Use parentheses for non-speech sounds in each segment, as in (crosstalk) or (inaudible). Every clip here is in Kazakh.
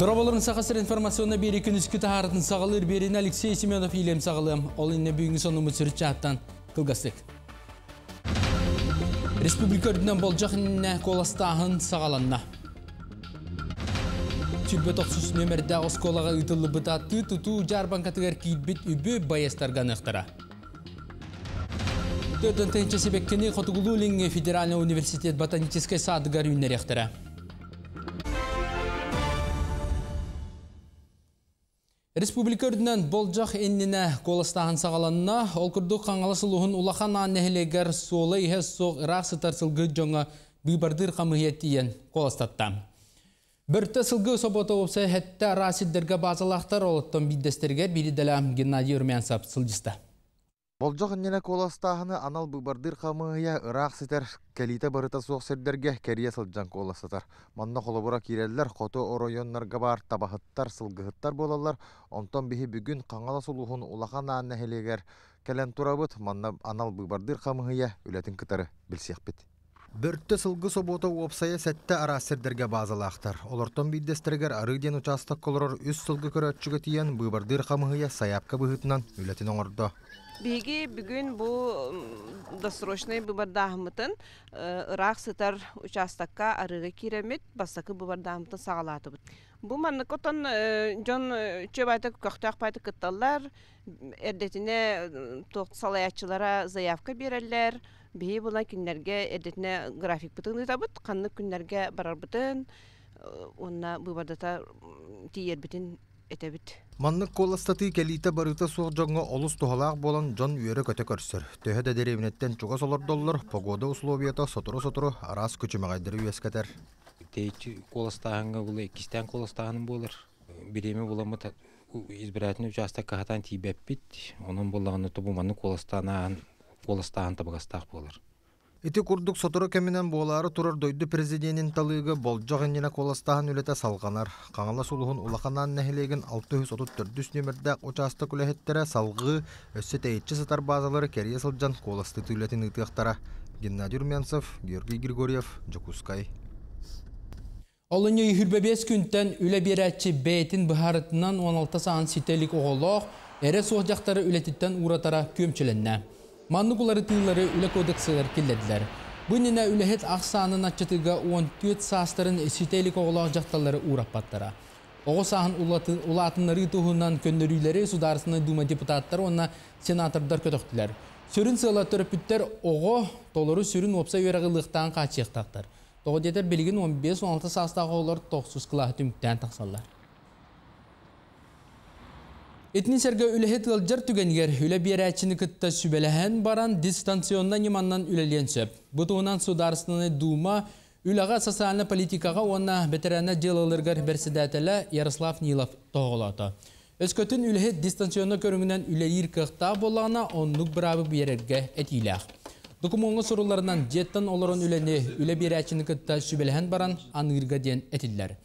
Дұрабаларын сақасыр информационна бері күніскі тағарытын сағалыр берін Алексей Семенов елем сағалым. Ол инне бүгінгі сонымы сүрітші аттан қылғастық. Республика үрдінен болжақ инне коластағын сағаланна. Түлбет оқсус нөмірді осколаға ұтылы бұтатты тұту жарбан катығар кейбіт үбі байестарған ұқтыра. Төрден тәнче себеккені Қотығылу Федеральный университет ботанической садыгар үйнер ектіра. Республика үрдінен болжақ енніне коластағын сағаланына, олкұрды қаңаласылуғын улахан аннехелегер солы ihe соқ Ирақ сытар сылғы жоңа бұйбардыр қамығеттиен коластатта. Бірті сылғы собота опса хәтті расиддерге базалақтар олыттан биддестергер бірі дәлі Геннадий Үрмянсап сылжысты. Болжақ үннене коластағыны анал бұбардыр қамығыя ұрақ сетер кәлиті барыта соқ сердерге кәрия сылжан коластатар. Манна қолыбыра киреллер қото оройоннарға бар табахыттар сылғыхыттар болалар. Онтан біхі бүгін қаңала сұлуғын улахан анна хелегер кәлен турабыт манна анал бұбардыр қамығыя үлетін кытары бет. Бөртті сылғы собота опсая сәтті арасырдерге базалақтар. Олортон биддестергер арыден участок колорор үс сылғы көрөтчігі тиен бұбардыр қамығыя саяпқа бұғытынан үлетін оңырды. Биги бүгүн бу досрочный бубардахмытын Ирак сытар участокка арыга киремит басакы бубардахмытын сагалатыбыт. Бу манны котон жон чөбайта көктөк пайты кытталлар, эрдетине тоқт салаячылара заявка береллер, бии була күннерге эрдетине график бытын ытабыт, канны күннерге барар бытын, онна бубардата тиер битин этебит. Маннык коластаты келите барыта суох жоңго олус тухалаак болан жон үйөрө көтө көрсөр. Төһө да деревинеттен чуга солордоллор, погода условията сотору-сотору арас күчүмагайдыры үйескетер. Тейчи коластаганга була экистен коластаганым болар. Биреме буламы избирательный участок кахатан тибеппит, онун боллаганы тобу маннык коластагаан коластаган табагастаак болар. Ити курдук сотору кеминен болары турар дойду президентин талыгы болжок иннене коластаһын үлете салганар. Каңала сулуһун улаханан нехилеген 634 нөмердә участок үлехеттере салгы өссө тейчи сатар базалары керие сылжан коласты түлетин ытыктара. Геннадий Румянцев, Георгий Григорьев, Жокускай. Олыны үйірбебес күнтен үле берәтчі бәйтін бұхарытынан 16 саан сителік оғылық, әрі соғжақтары үлетіттен уратара көмчіленне. Манны бұлары тыйлары үлі кодексылар келдеділер. Бұнына үліхет ақсанын атчатыға 14 састарын сителік оғылақ жақталары ураппаттара. Оғы сағын улатынлары тұғынан көннөрүйлері сударысыны дума депутаттар, онна сенатордар көтөктілер. Сөрін сыла төрөпүттер оғы толыры сүрін опса үйрағылықтан қачықтақтар. Тоғы детер білген 15-16 састағы олар тоқсыз қылағы түміктен тақсалар. Этни серге үлехет ылжар түгенгер үле берәчіні сүбеләһән баран дистанционна неманнан үлелен сөп. Бұтуынан сударсыны дума үләға социальны политикаға онна бетерәне жылылыргар берседәтелі Ярослав Нилов тоғылаты. Өскөтін үлехет дистанционна көріңінен үлелер кықта болағына оннук бірабы берерге әтиләқ. Докумонғы сұруларынан жеттен оларын үләне үле берәчіні кытта сүбеләһән баран анырға ден әтілдер.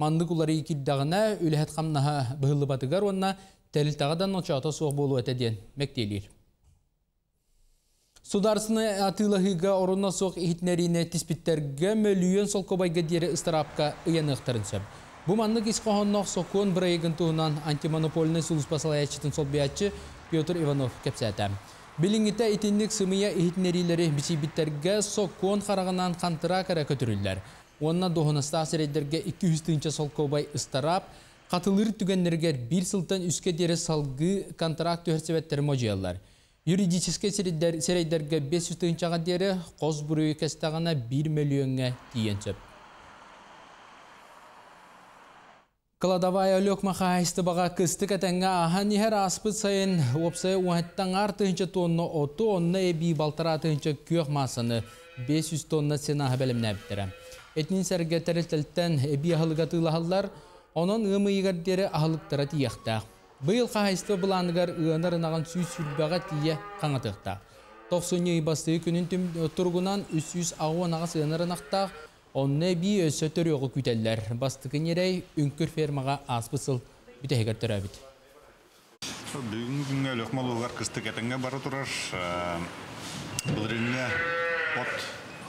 Мандық улары икиддағына үлехет қамнаға бұғылы батыгар онна тәлілтағадан ночата соқ болу әтеден мәктелер. Сударсыны атылығыға орына соқ ихитнеріне тиспиттерге мөлүйен сол көбайға дері ыстарапқа ұянықтарын сөп. Бұ мандық исқоғыннақ соқуын бір айығын туынан антимонополны сұлыс басалаячытын сол биятчы Петр Иванов кәпсәті. Біліңіті итінлік сымыя ихитнерилері бисибиттерге соқуын қарағынан қантыра кәрі көтірілдер. Онна доғыныста асырейдерге 200 тыңча сол көбай ыстарап, Қатылыр түгеннергер бір сылтан үске дері салғы контракт өрсебеттері мojiyallar. Юридическе серейдерге 500 тыңчаға дері қоз бұрыйы кәстағына 1 миллионға дейін сөп. Каладавай өлік мақайысты баға кыстық әтәңға ахан ехер аспыт сайын опсай уәттан ар тыңча тонны оты онны әбі балтара тыңча күйек масыны 500 тонны сена бәлімнә біттірі. Этнин сәрге тәрілтілттен әбі ахылыға тылахалар – Онон ымы егердері ахылықтара тияқтақ. Бұл қағайсты бұланығар ұғанар ынаған сүй сүрбаға тие қаңатықтақ. 90 ебасты күнін тұрғынан 300 ағуан ағас ұғанар ынақтақ, онны би өсі түрі оғы күтелілер. Бастықын ерей үнкір фермаға аспысыл бүтәйгер түрі әбіт. Бүгін күнге бары тұрар. Бұл от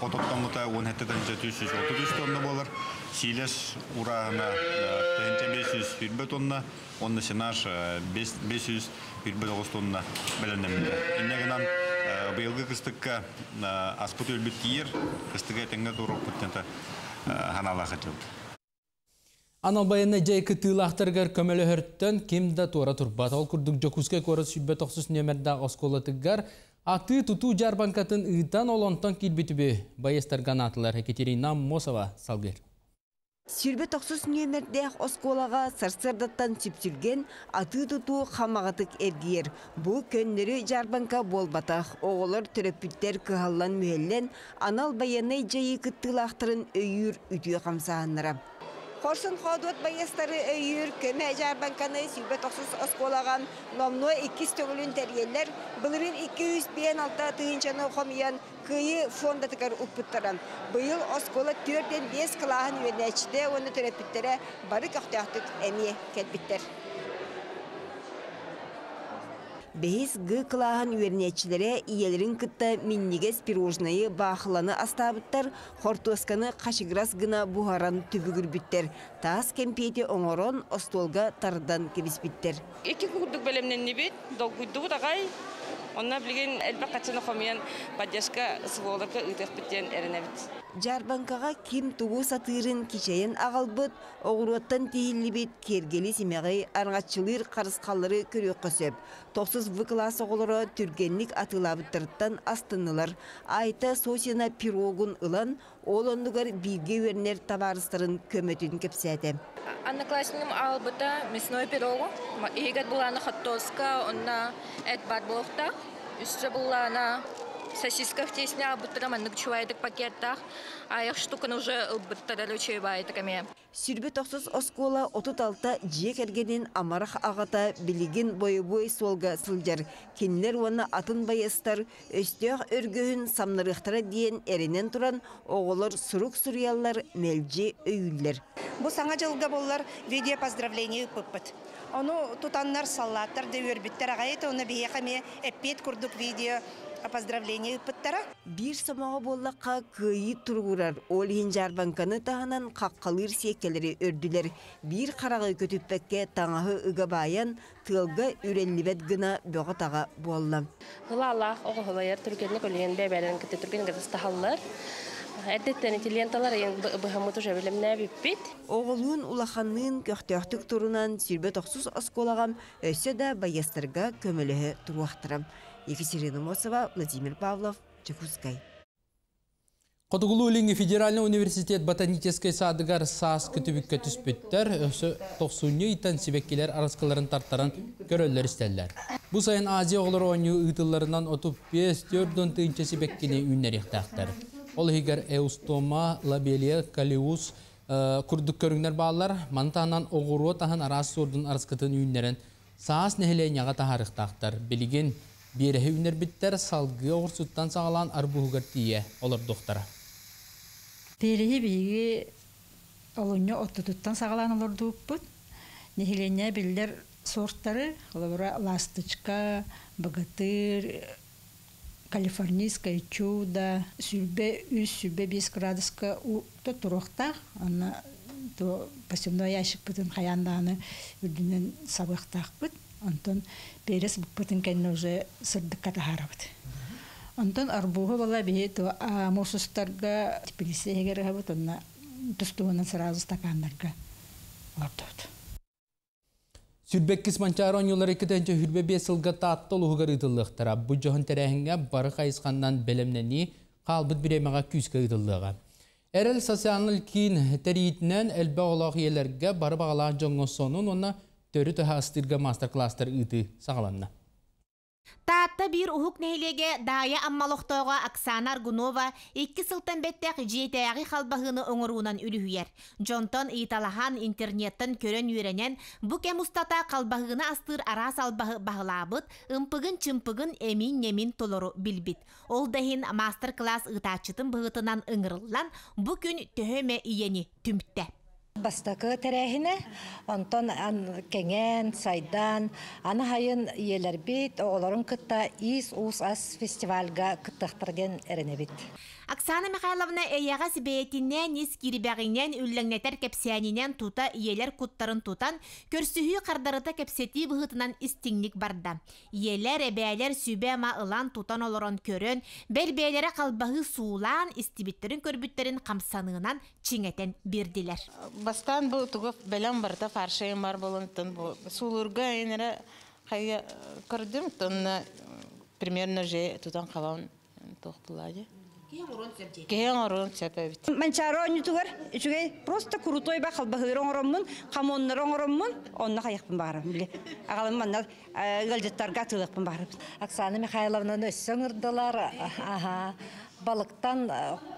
Ототтан бұта 17-ден 730 тонна болар. Силес урагына тыгынча 500 бирбе тонна, онны сенаж 500 бирбе тогуз тонна беленемде. Иннегенан быйылгы кыстыкка аспыт өлбүт тиер, кыстыга теңге туруп буттента ханала хатып. Анал байына жайкы тыылақтыргар көмөлі хөрттен кем да туара турбат. Ол күрдік жокуске көрі сүрбе тоқсус нөмерда осколатыгар аты туту жарбанкатын ыйтан олонтон килбитүбе байыстарган атылар Екатерина Мосова салгер. Сүрбе тоқсус нөмердех осколаға сарсырдаттан сүпсүрген аты туту хамағатык эргиер. Бұл көннері жарбанка болбатақ. Оғылар түрөппүттер кыхаллан мүеллен анал баянай жайы кыттылақтырын өйір үтіе қамсағаннара. Хорсын ходуот байыстары өйір көмә жарбанканы сүрбе тоқсус осколаган номно 2 төгілін тәргелер бұлырын 200 бен алта тыынчаны қомиян кыйы фонда тыкар уппуттаран. Быйыл оскола 4-5 кылаһын үйренәчте оны төрөппүттере бары әмие кәтбиттер. Бейс ғы кылаһын үйернечилere иелерин кытта миннигес пирожнайы бахыланы астабыттар, хортосканы қашыграс гына бухаран түбүгүрбүттер. Таас кемпети оңорон остолга тардан кебиспиттер. Эки курдук белемнен небит, долгуйду тагай. Онна билген элбе качаны хомиян поддержка эренебит. Жарбанкаға ким тугу сатырын кичейін ағалбыт, оғыруаттан тейілібет кергелі семеғей арғатчылыр қарысқалары көсеп. Тоқсыз В класс оғылары түргенлік атылабыттырыттан астынылар. Айта сосина пирогун ылан, ол ондығар билге өрнер табарыстырын көметін кепсәді. Одноклассникам албыта мясной пирогу. Игат булана хаттоска, онна эт бар болықта. Үсті сосиска в тесне албыттыра маннык чуайдык пакеттах. Аяқ штуканы уже ылбыттыра чуайбайтыкаме. Сүрбе тоқсыз оскола отут алта жиек әргенен амарах ағата білігін бойы-бой солға сылжар. Кенлер оны атын байыстар, өстеғ өргөйін самнырықтыра дейін әрінен тұран оғылар сұрук сұриялар мәлже өйілер. Бу саңа жылга боллар видео поздравление ыппыт. Ону тутаннар саллаттар да өрбүттер агайты оны бияқаме эппет курдук видео поздравление ыппыттара. Бир самаға боллаққа күйі тұрғырар. Ол ен жарбанканы тағынан қаққалыр секелері өрділер. Бир қарағы көтіппәкке таңағы ыға баян тылға үреллібет гына таға болла. Хылалах оғылайыр түргенlik өлген бәбәрін кітті түрген гыдыстахаллар. Әдеттен итиленталар ең бұхамыт уже білімнә биппит. Оғылуын улаханның көқтөқтік турунан сүрбе тоқсус осколағам өсі да байестырға көмілігі тұруақтырам. Екатерина Мосова, Владимир Павлов, Чекускай. Қотығылу Улинги Федеральный университет ботанический садыгар саас күтүбүккө түспүттер, өсі тоқсуны итан себеккелер арасқыларын тарттаран көрөллер істеллер. Бұл сайын Азия оғылар ойны ұйтыларынан отуп 5-4 тыынча себеккені үннер ектақтар. Ол егер эустома, лабелия, калиус, күрдік көріңдер бағалар, мантанан оғыру тахын арас сордың арасқытын үннерін саас нәхілейняға тахарықтақтар. Білген берехи үннер біттер салғы оғырсуттан сағалан арбуғығар тие олар доқтара. Переһи биги олоньо оттутуттан сагалан олордууппут. Нехилене биллер сорттары, олора ласточка, богатырь, калифорнийская чудо, сүлбе үс, сүлбе бес градуска то турохта, ана то посевной ящик. Антон перес бутын кенне уже сырдыкка тахарабыт. Онтон арбуғы бала бейі то мусустарға типилисегер хабыт онна тустуынан сразу стакандарға ордот. Сүрбеккис манчарон юлар екітенче хүрбе бес сылға татты ұлығығар ұтылықтыра. Бұ жоғын тәрәхінге бары қайысқандан бәлемнені қалбыт біремеға күзгі ұтылыға. Әрел социалныл кейін тәрейітінен әлбә олақ елерге бары бағалаған жоңғы сонын онна төрі тұха астырға мастер-кластер ұты сағаланна. Таатта бир ухук нехилеге дая аммалохтоога Оксана Аргунова икки сылтан беттек жетээги халбахыны оңоруунан үлүхүйер. Джонтон ыйталахан интернеттен көрөн үйренен бу кемустата калбахыны астыр арас албахы бағылабыт, ымпыгын чымпыгын эмин немин толору билбит. Ол дахин мастер-класс ытачытын быгытынан ыңырыллан бу күн төһөмө иени түмтте. Бастакы тәрәһине, онтон кеңен, сайдан, аны хайын иелер бит, оғыларын кытта ис ус ас фестивальга кыттықтырген әріне бит. Оксана Михайловна эйяға сібеетінен ес кирибәғінен үлләңнетер кепсиянинен тута иелер куттарын тутан көрсүхүй қардарыта кепсети бұғытынан истиңник барда. Иелер әбәлер сүбе ма ылан тутан олорон көрөн, бәл-бәлері қалбағы суылан истибиттерін көрбүттерін қамсанығынан чиңетен бердилер. Бастан бұл тугов белем барда фаршайым бар болынтын енере хайя көрдім примерно же тутан қалауын тоқтылады. Кең орон сәпәбит. Манчаро онютугар, ичугай просто крутой ба халбахыр оңороммун, камоннар оңороммун, онна каяқпын барым биле. Агалым манна галжеттарга тылықпын барым. Оксана Михайловнаны өссөң ырдылар. Аха. Балыктан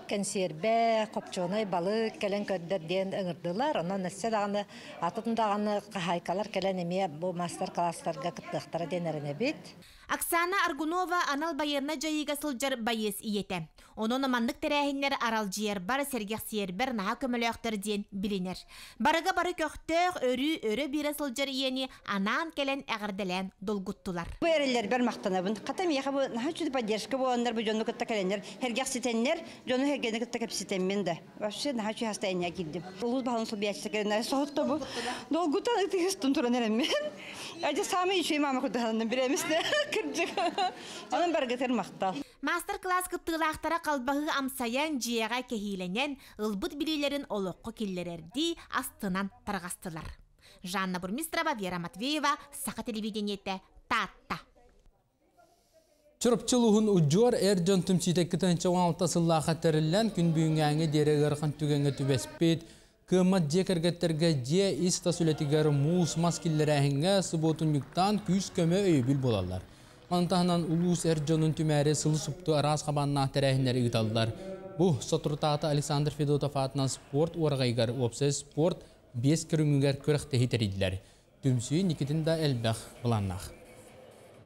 консерве, копчоной балык келен көддер ден ыңырдылар. Онан өссө даганы атын даганы кахайкалар келен эме бу мастер класстарга кыттыктара денеріне бит. Оксана Аргунова анал байырна жайыга сылжар байыс иете. Onun amandык тәрәһиннәр арал бар сергех сиербер наһа көмөлөктөр диен билинер. Барыга бары көктөк өрү өрө бире сылжар иени анан келен әгәрделән долгуттулар. Бу эрелер бер мактанабын. Катам поддержка бу ондар бу жону кытта келенер. Хергех ситеннер, жону хергене кытта кеп ситенмен да. Вообще наһа чү хастаяния килдим. Улус баһын сул биячта келенер соһутта бу. Долгутан итигестун туран мен. Ажа самы ишей мама кутаһанын биремис да. (laughs) Кыржык. Анын бергетер мактал. Мастер-класс кыттыылаахтара қалбағы амсаян жияға кехиленен ылбыт билилерин олоққы киллерерди астынан тарғастылар. Жанна Бурмистрова, Вера Матвеева, Сақа телевидениете, Татта. Чырыпчылуғын ұджор әр жон түмситек кітінші оңалта сыллаға тәріллән күн бүйіңәңі дере ғырған түгенге түбәспет, кымат жекергеттерге же иста сүлетігер муыс маскиллер әхінге сұботын юктан күз көмі өйбіл болалар. Антахынан улус әр жонын түмәрі сылы сұпты арас қабанна тәрәхінлері ұйталдар. Бұ сотыртаты Александр Федотов атынан спорт орғайгар опсы спорт бес кіріңігер көріқті хитериділер. Түмсүй Никитин да әлбәқ бұланнақ.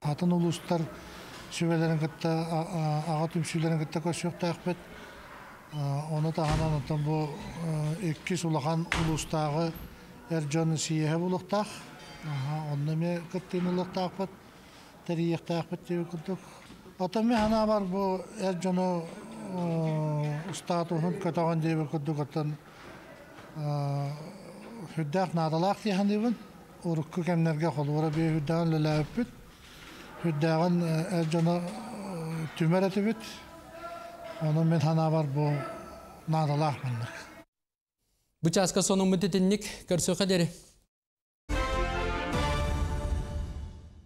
Атын улустар сүбелерин кытта ага түмсүлерин кытта көсөктө акпет оны таханан отон бу эки сулахан улустагы эржон сиеhe булуктах онны ме кыттын улуктакпыт терияктакпыт деп отон ме хана бар бу эржону устатухун көтөгөн деп курдук отон хүддак надалак тихан дебин урукку кемнерге холура бе хүддагын лөлөппүт хүддәгін әлжоны түмәр әтібіт. Оны мен хана бар бұл надалақ мындық. Бұчасқа соның мүттетінник көрсөқа дері.